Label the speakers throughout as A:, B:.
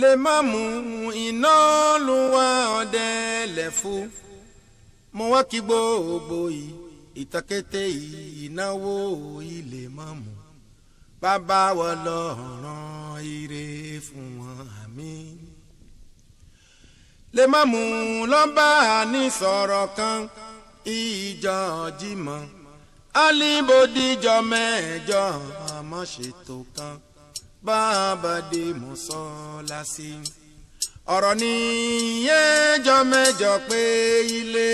A: lè má mú iná ló wá ọdẹ lẹ̀ fún mo wá kí gbogbo yìí ìtàkété ìnáwó ilé má mú bàbá wa lọ ràn ire fún wọn àmín. lè má mú lọ́ba ní kan ìjọ jímọ̀ alíbodíjọ mẹ́jọ àmọ́ ṣètò kan bàbá dé mọ́sálásí ọ̀rọ̀ nìyẹn jọ mẹ́jọ pé ilé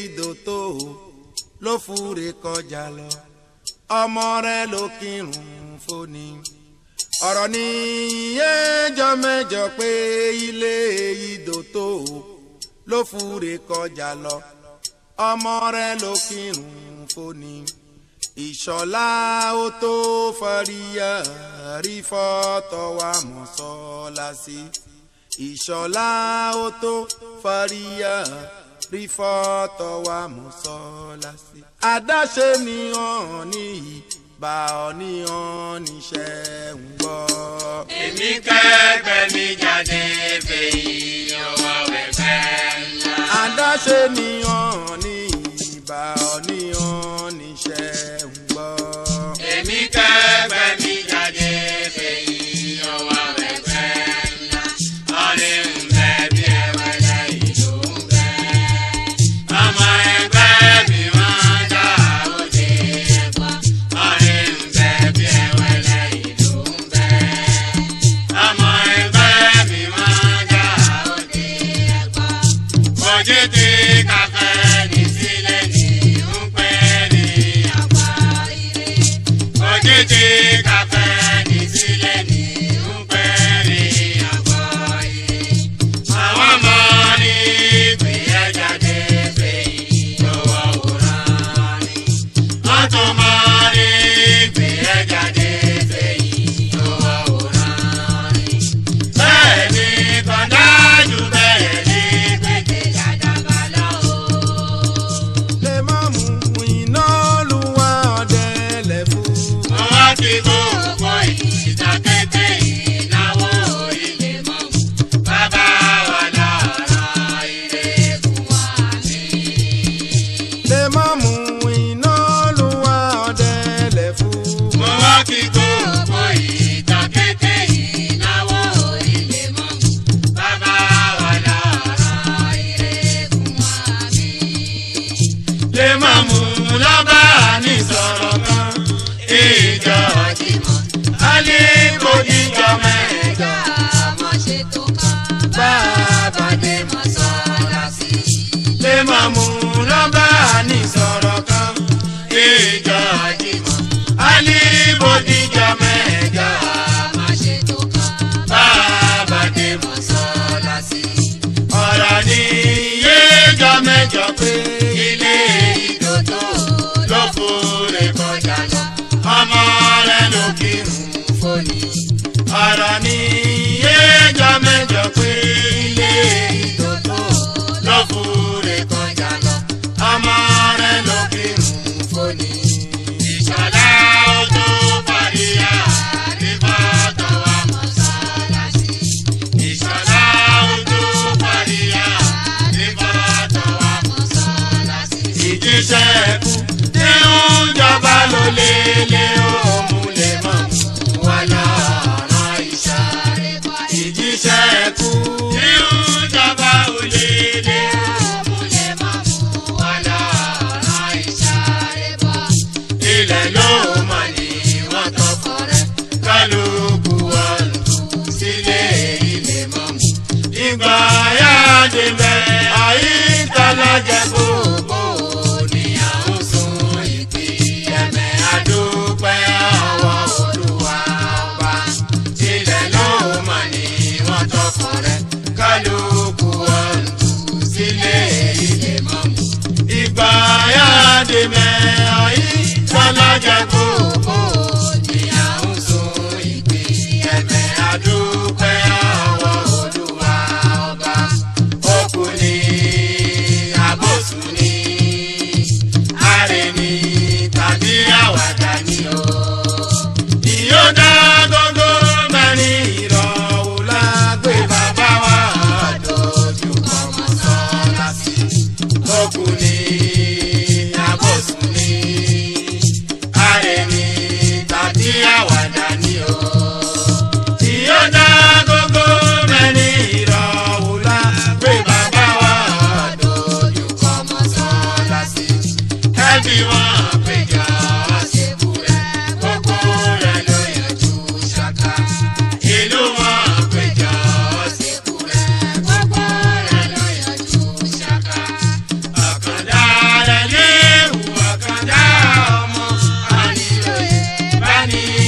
A: ìdòtò ló fúre kọjá lọ ọmọ rẹ ló kírun fóní ọ̀rọ̀ nìyẹn jọ mẹ́jọ pé ilé ìdòtò ló fúre kọjá lọ ọmọ rẹ ló kírun fóní ìṣọ̀lá ó tó fọríyá rí fọ́tọ̀ wa mọ́ṣáláṣí ìṣọ̀lá ó tó fọríyá rí fọ́tọ̀ wa mọ́ṣáláṣí. àdáṣe ni ọ̀ọ́nì yìí bá ọ̀ọ́nì ọ̀ọ́nì ṣẹ́ ń gbọ́. èmi kẹ́gbẹ́ mi
B: jáde fèyí ọwọ́ rẹ̀ fẹ́
A: ńlá. àdáṣe ni ọ̀ọ́nì.
B: lọ pé. Danny.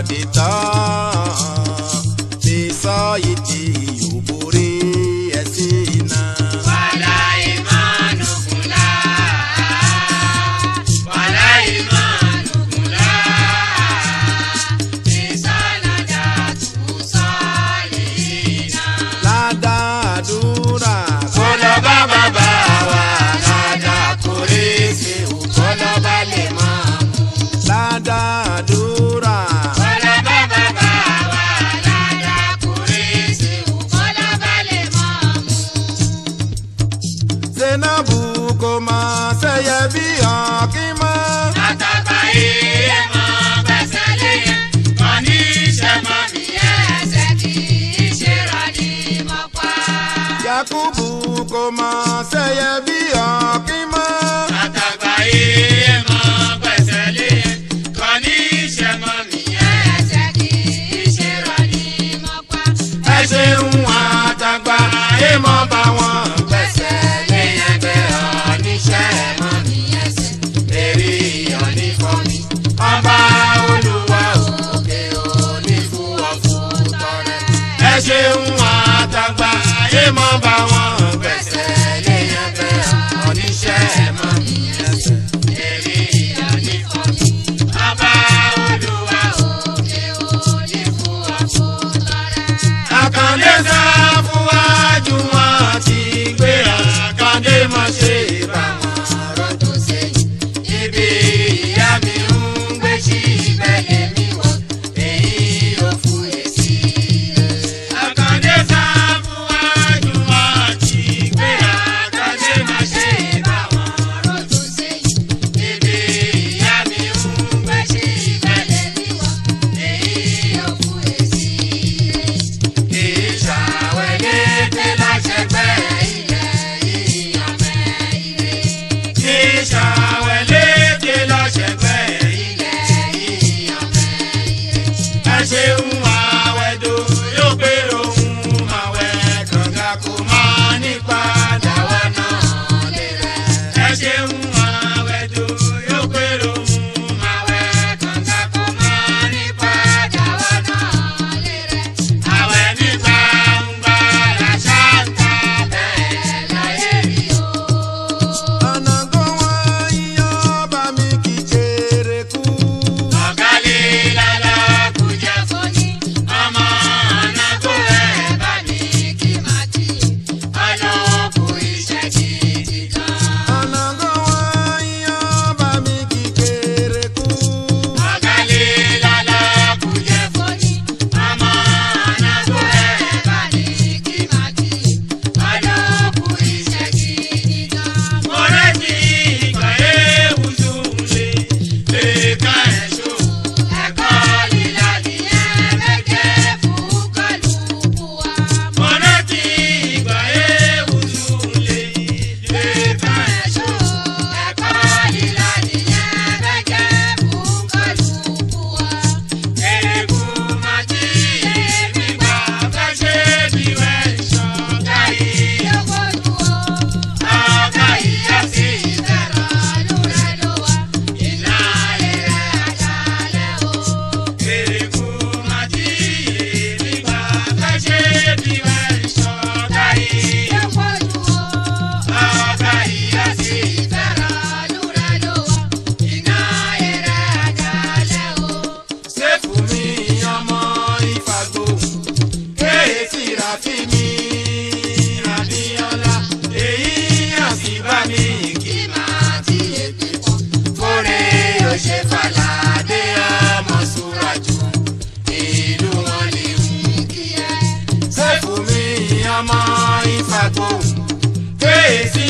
A: ọdítọ́. Yakubu kò mọ̀ sẹ́yẹ
B: bí ọ̀kín mọ́. àtàgbà yìí mọ pẹ̀sẹ̀ lé kọ́ ní ìṣẹ̀mọ́ nìyẹn. ẹ̀ṣẹ̀ kì í ṣe rọ̀ ní mọ́pá. ẹ ṣeun àtàgbà yìí mọ bá wọn.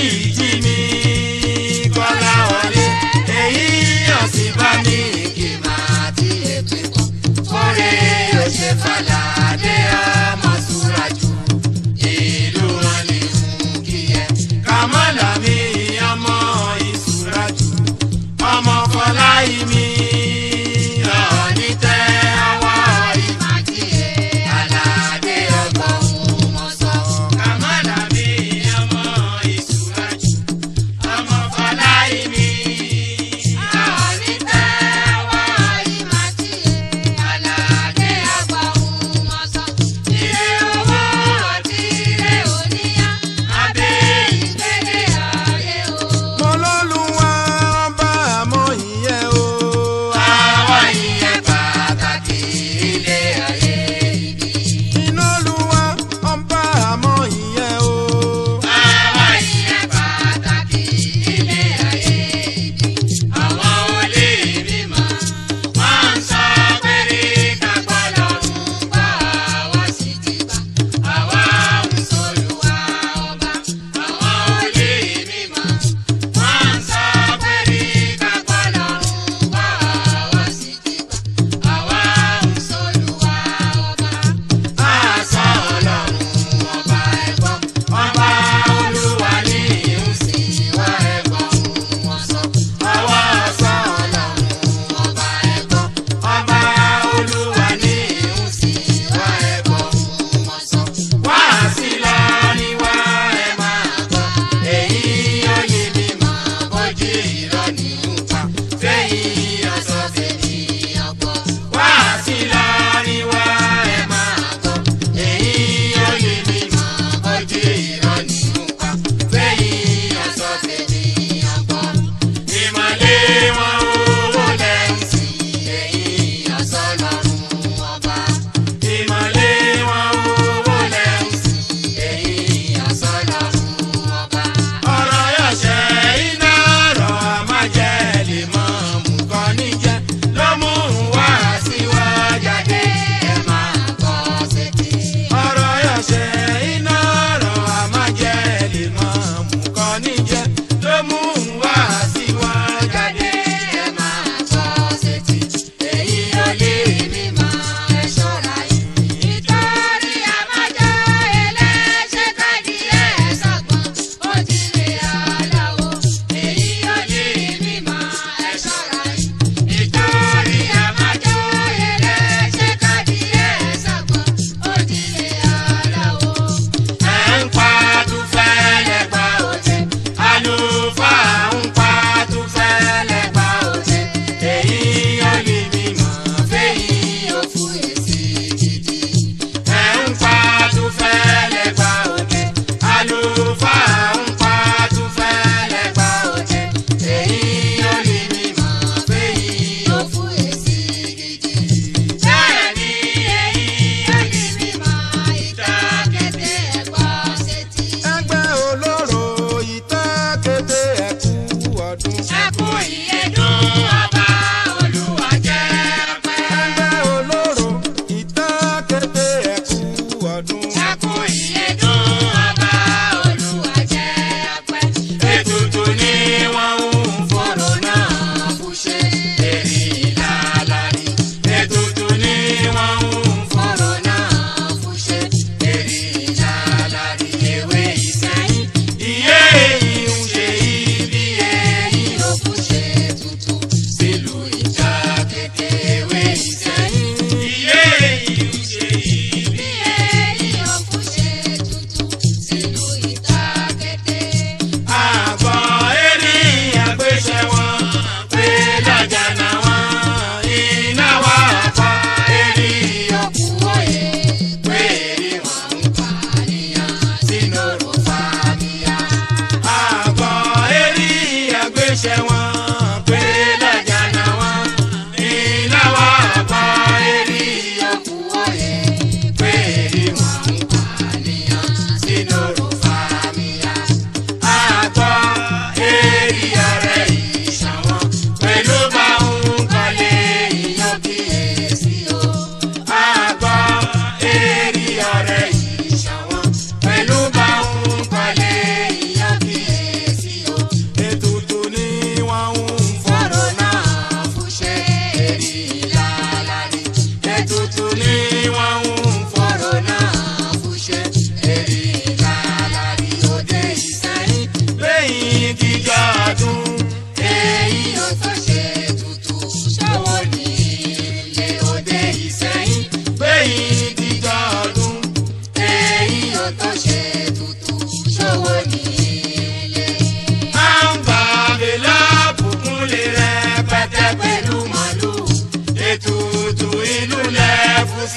B: yìí jí mi kọ́lá wọlé èyí yàn sí bá mi kì máa ti ètò ìwọ̀ kórè òṣè fàlàdé ọmọ súra jù ìlú wọn mi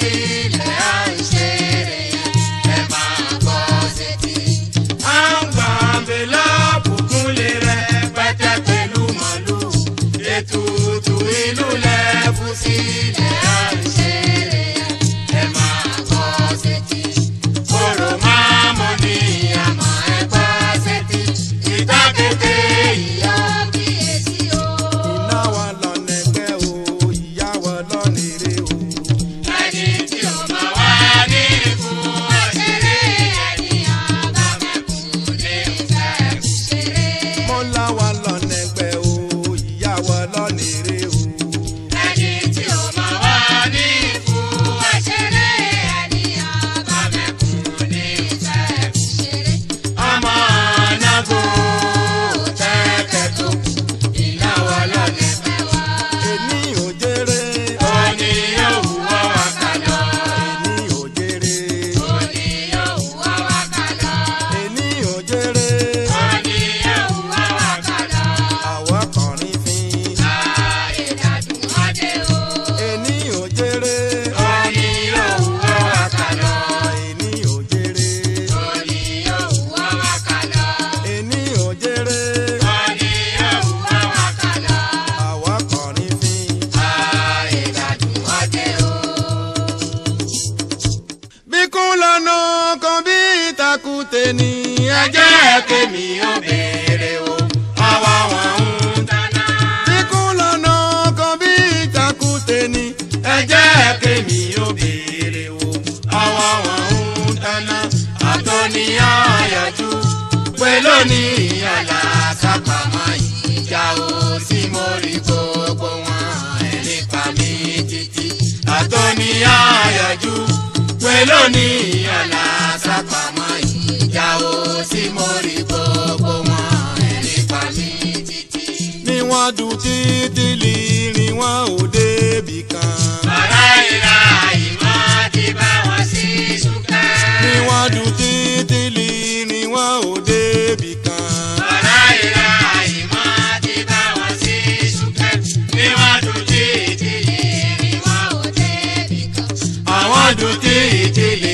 B: Brasil, ní ìyànlá sápamọ́ ìjà o tí mo rí gbogbo wọn ẹ̀ nípa mi títí. àtọ́ni àyàjú pé lónìí ìyànlá sápamọ́ ìjà o tí mo gbogbo wọn ẹ̀ nípa mi títí. ni wọ́n dùn títí lì ni wọ́n ò débì kan. bàrá ìlà ìlà. dùn tí ìjìnlẹ̀.